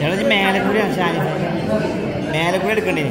ഞങ്ങൾ മേലെ കൂടി ഷാനി മേലെ കൂടി എടുക്കണ്ടേ?